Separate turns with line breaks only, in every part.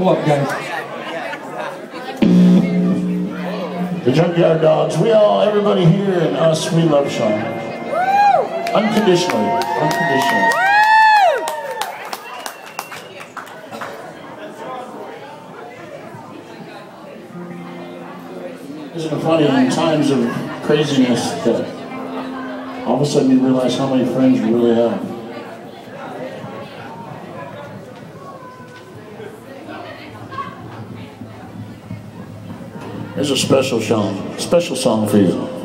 Pull up, guys.
The Junkyard Dogs, we all, everybody here and us, we love Sean. Unconditionally, unconditionally. Isn't it funny, in times of craziness, that all of a sudden you realize how many friends you really have. Here's a special song, special song for you.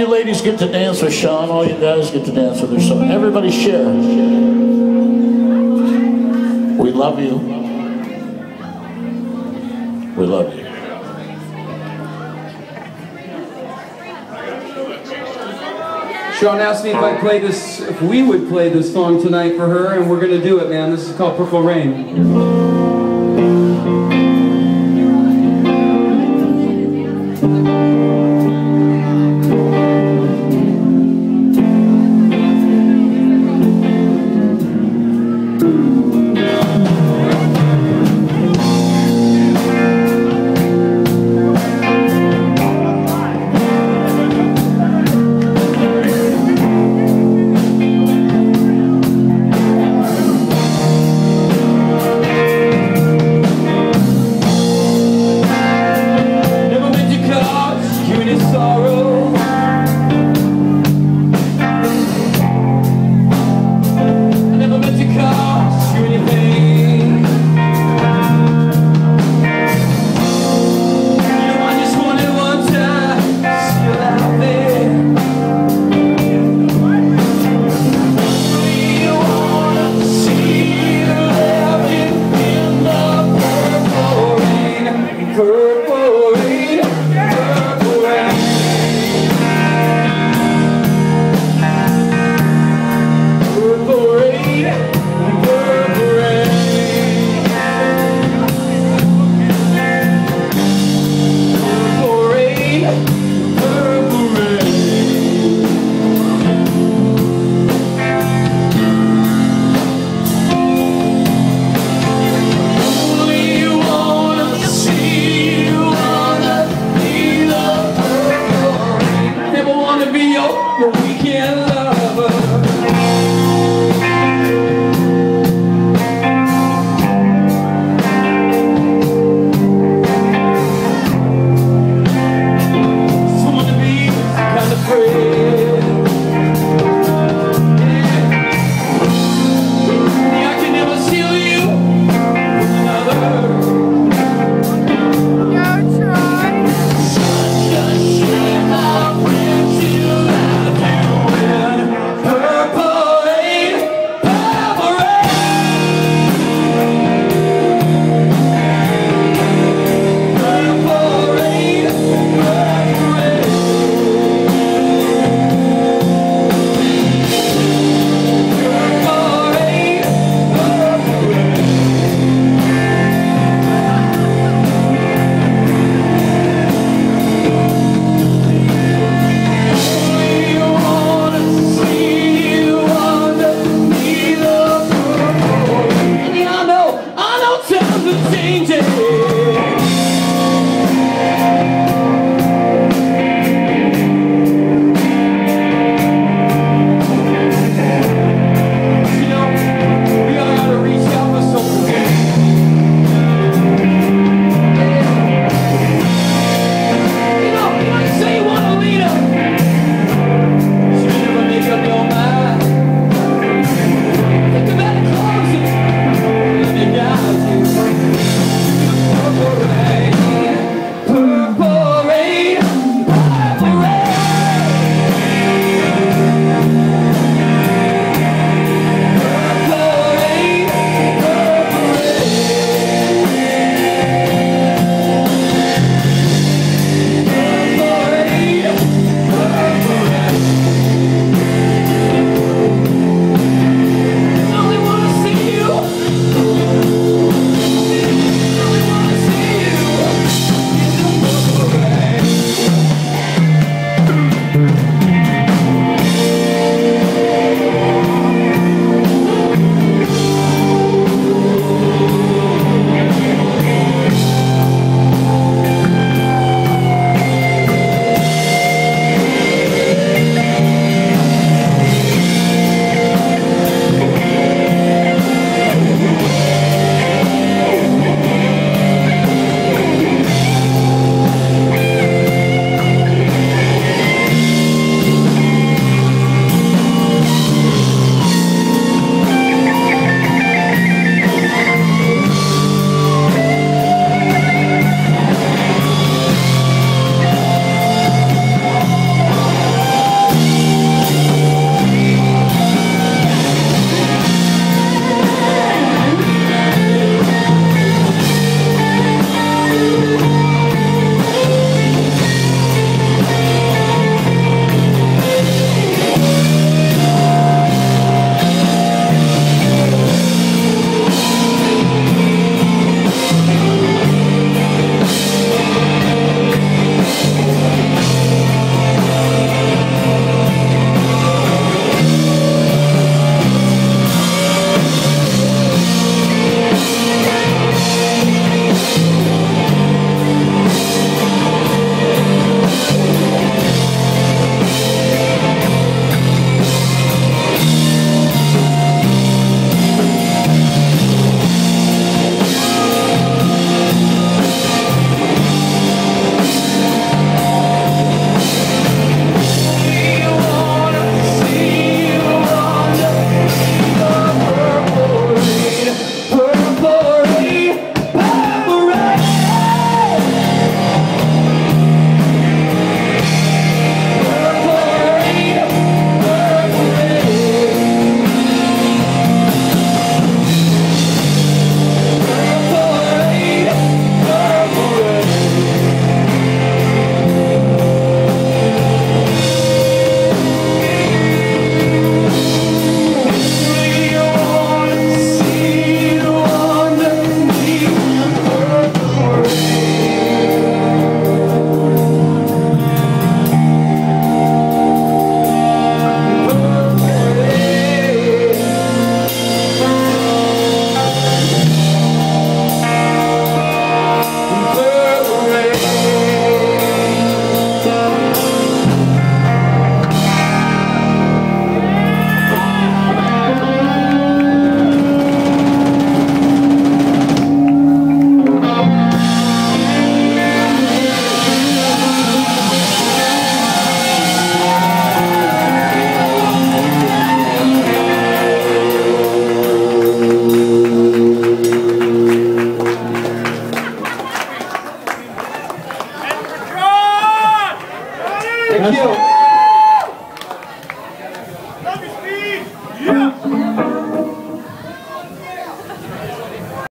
You
ladies get to dance with Sean, all you guys get to dance with her. So everybody share. We love you. We love you.
Sean asked me if I play this, if we would play this song tonight for her, and we're gonna do it, man. This is called Purple Rain. Cause you any sorrow.